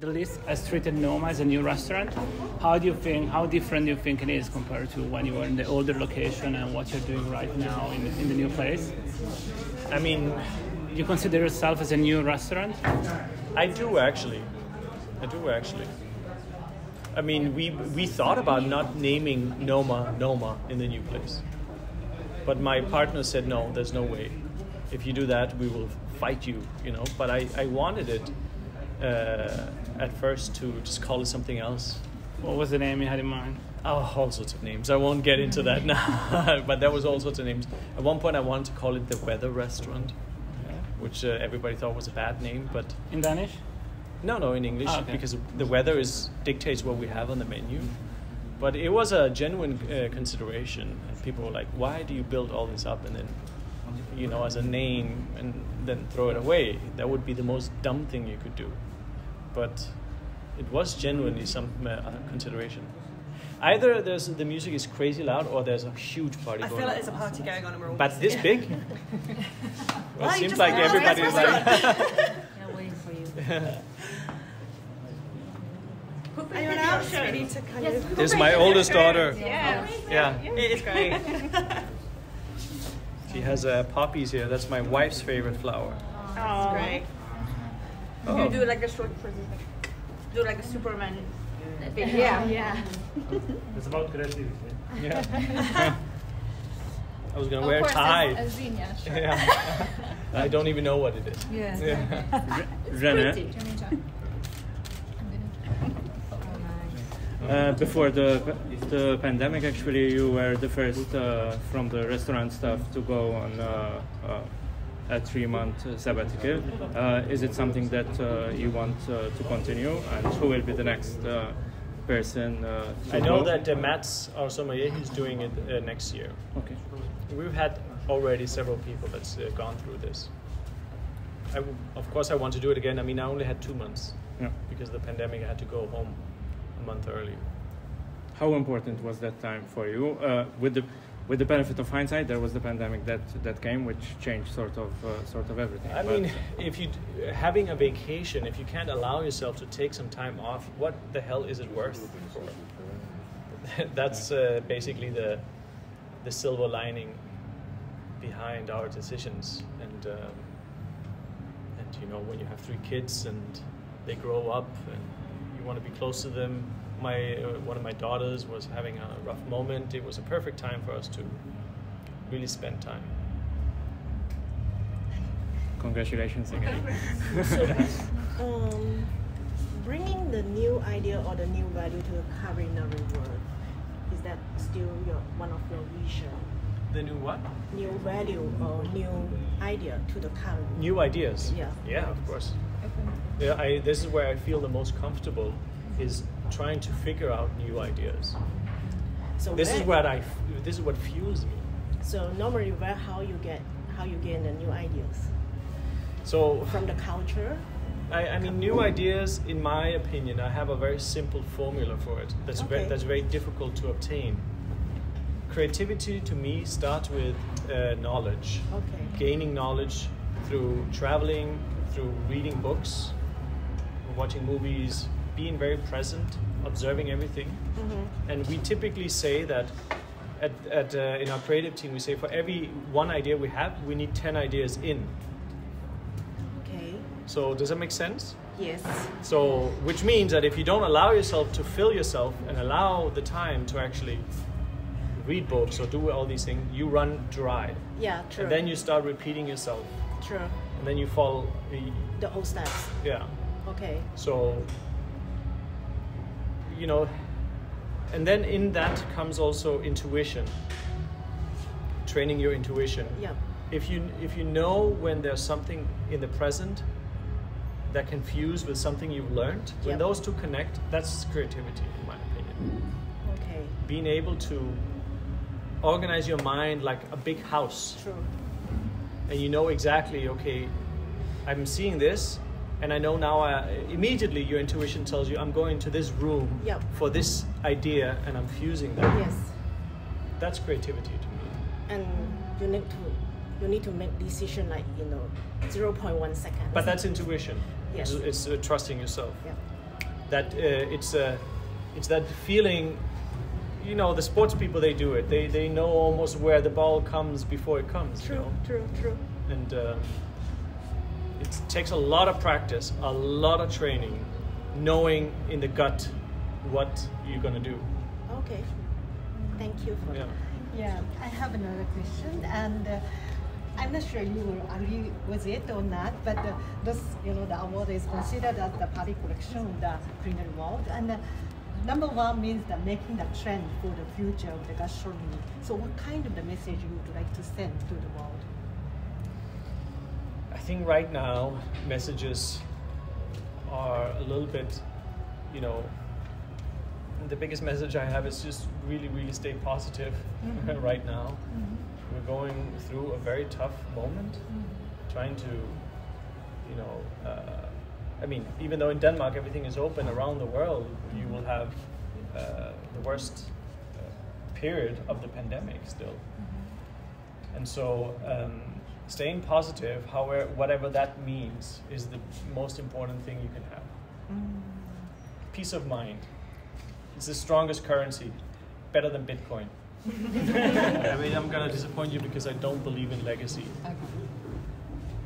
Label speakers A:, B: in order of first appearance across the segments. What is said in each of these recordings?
A: The list has treated Noma as a new restaurant. How do you think, how different do you think it is compared to when you were in the older location and what you're doing right now in, in the new place?
B: I mean,
A: you consider yourself as a new restaurant?
B: I do actually. I do actually. I mean, we we thought about not naming Noma Noma in the new place, but my partner said no. There's no way. If you do that, we will fight you. You know. But I I wanted it uh, at first to just call it something else.
A: What was the name you had in mind?
B: Oh, all sorts of names. I won't get into that now. but there was all sorts of names. At one point, I wanted to call it the Weather Restaurant, which uh, everybody thought was a bad name. But
A: in Danish?
B: No, no, in English oh, okay. because the weather is dictates what we have on the menu. But it was a genuine uh, consideration. People were like, "Why do you build all this up and then, you know, as a name and then throw it away? That would be the most dumb thing you could do." But it was genuinely some uh, consideration. Either there's the music is crazy loud, or there's a huge party.
C: I
B: feel
C: like there's a party going on, and we're all.
B: But this big. well, it seems like everybody's like.
D: They're waiting for you.
C: Anyone else? We need to kind of.
B: This is my oldest daughter.
C: Yeah.
B: Yeah.
C: It is great.
B: she has uh, poppies here. That's my wife's favorite flower.
C: Oh, that's great. Oh. You do like a short person. Do like a Superman.
D: Yeah. Yeah.
A: it's about creativity.
B: Yeah. I was gonna wear a tie.
D: As, as yeah, sure.
B: yeah. I don't even know what it is.
D: Yeah.
B: yeah.
D: it's.
A: Uh, before the the pandemic, actually, you were the first uh, from the restaurant staff to go on uh, uh a three-month sabbatical. Uh, is it something that uh, you want to continue, and who will be the next person?
B: I know that uh, Mats, our sommelier, he's doing it next year.
A: Okay.
B: We've had already several people that's gone through this. I, of course, I want to do it again. I mean, I only had two months
A: yeah.
B: because the pandemic. I had to go home a month early.
A: How important was that time for you? Uh, with the with the benefit of hindsight, there was the pandemic that that came, which changed sort of uh, sort of everything.
B: I but mean, if you having a vacation, if you can't allow yourself to take some time off, what the hell is it worth? That's uh, basically the the silver lining behind our decisions, and um, and you know when you have three kids and they grow up and you want to be close to them. My uh, one of my daughters was having a rough moment. It was a perfect time for us to really spend time.
A: Congratulations again.
C: so, um, bringing the new idea or the new value to the culinary world is that still your one of your vision?
B: The new what?
C: New value or new idea to the culinary.
B: New ideas.
C: Yeah.
B: Yeah, of course. Yeah, I, this is where I feel the most comfortable is trying to figure out new ideas. So this is what I this is what fuels me.
C: So normally, where how you get how you gain the new ideas?
B: So
C: from the culture.
B: I, I mean, new ideas. In my opinion, I have a very simple formula for it. That's okay. very, that's very difficult to obtain. Creativity to me starts with uh, knowledge.
C: Okay.
B: Gaining knowledge through traveling, through reading books, watching movies, being very present, observing everything. Mm-hmm. And we typically say that at, at uh, in our creative team, we say for every one idea we have, we need 10 ideas in.
C: Okay.
B: So does that make sense?
C: Yes.
B: So, which means that if you don't allow yourself to fill yourself and allow the time to actually read books or do all these things, you run dry.
C: Yeah, true.
B: And then you start repeating yourself.
C: True.
B: And then you fall.
C: The old steps.
B: Yeah.
C: Okay.
B: So you know, and then in that comes also intuition, training your intuition.
C: Yeah.
B: If you if you know when there's something in the present that can fuse with something you've learned, when those two connect, that's creativity, in my opinion.
C: Okay.
B: Being able to organize your mind like a big house.
C: True.
B: And you know exactly, okay, I'm seeing this, and I know now uh, immediately your intuition tells you I'm going to this room
C: yep.
B: for this idea and I'm fusing that.
C: Yes.
B: That's creativity to me.
C: And you need to you need to make decision like you know 0.1 second.
B: But that's intuition.
C: Yes.
B: It's, it's uh, trusting yourself.
C: Yeah.
B: that uh, it's uh, it's that feeling. You know, the sports people they do it. They they know almost where the ball comes before it comes.
C: True,
B: You know?
C: true, true.
B: and um, takes a lot of practice, a lot of training, knowing in the gut what you're gonna do.
C: Okay. Thank you for
B: Yeah.
E: Yeah, I have another question, and uh, I'm not sure you will agree with it or not, but uh, this, you know, the award is considered as the party collection of the culinary world, and uh, number one means that making the trend for the future of the gastronomy. So, what kind of the message you would like to send to the world?
B: I think right now messages are a little bit, you know, the biggest message I have is just really, really stay positive right now. We're going through a very tough moment, trying to, you know, uh, I mean, even though in Denmark everything is open around the world, you will have uh, the worst uh, period of the pandemic still. And so, um, staying positive, however, whatever that means, is the most important thing you can have. Mm. Peace of mind. It's the strongest currency, better than Bitcoin. I mean, I'm gonna disappoint you because I don't believe in legacy.
D: Okay.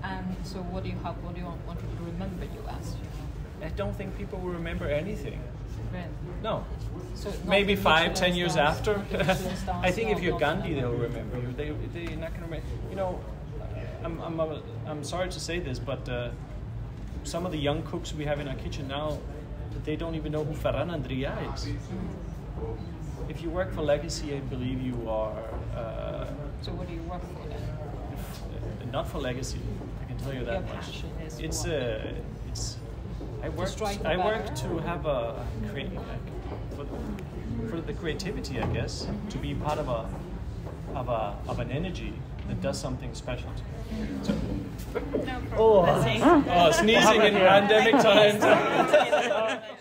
D: And so, what do you have? What do you want, want people to remember you as?
B: I don't think people will remember anything.
D: Really?
B: No.
D: So
B: Maybe five, ten years after.
D: the Michelin stars,
B: I think if you're Gandhi, they'll remember you. They, they're not gonna remember. You know, I'm, I'm, I'm, sorry to say this, but uh, some of the young cooks we have in our kitchen now, they don't even know who Ferran Adrià is. If you work for Legacy, I believe you are uh,
D: So, what do you work for then?
B: if- not for Legacy. I can tell you that
D: Your
B: much.
D: is
B: It's
D: for-
B: uh, it's. I work. I work to have a create for, for the creativity, I guess, to be part of a of a of an energy that does something special to me. So,
D: No
B: oh, oh, sneezing in pandemic times.